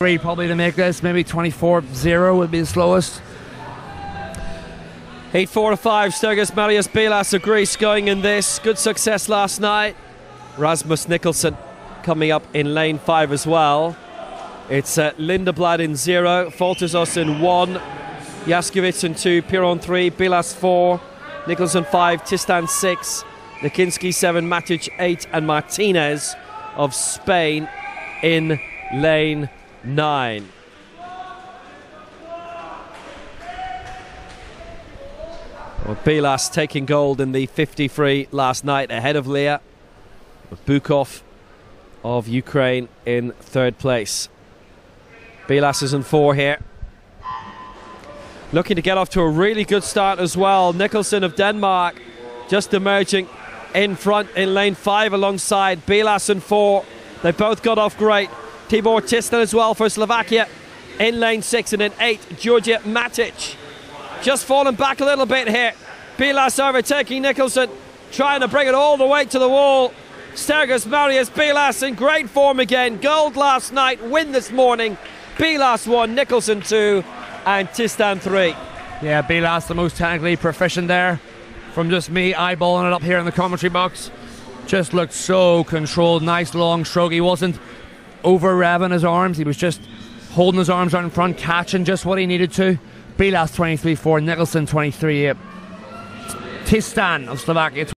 Three probably to make this, maybe 24-0 would be the slowest. Heat 4 to 5, Stergios Marios Bilas of Greece going in this. Good success last night. Rasmus Nicholson coming up in lane 5 as well. It's uh, Lindeblad in 0, Voltezos in 1, Jaskiewicz in 2, Piron 3, Bilas 4, Nicholson 5, Tistan 6, Nikinski 7, Matic 8, and Martinez of Spain in lane 9. Well, Bilas taking gold in the 53 last night ahead of Leah. Bukov of Ukraine in third place. Bilas is in four here. Looking to get off to a really good start as well. Nicholson of Denmark just emerging in front in lane five alongside Bilas in four. They both got off great. Tibor Tistan as well for Slovakia in lane six and in eight. Georgia Matic just falling back a little bit here. Bilas overtaking Nicholson, trying to bring it all the way to the wall. Stergios Marios Bilas in great form again. Gold last night, win this morning. Bilas one, Nicholson two, and Tistan three. Yeah, Bilas the most technically proficient there. From just me eyeballing it up here in the commentary box. Just looked so controlled. Nice long stroke. He wasn't over revving his arms. He was just holding his arms out in front, catching just what he needed to. Bilas 23 4, Nicholson 23 8. Tistan of Slovakia